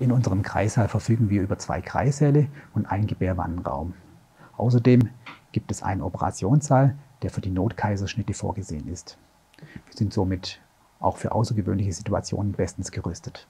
In unserem Kreissaal verfügen wir über zwei Kreissäle und einen Gebärwannenraum. Außerdem gibt es einen Operationssaal, der für die Notkaiserschnitte vorgesehen ist. Wir sind somit auch für außergewöhnliche Situationen bestens gerüstet.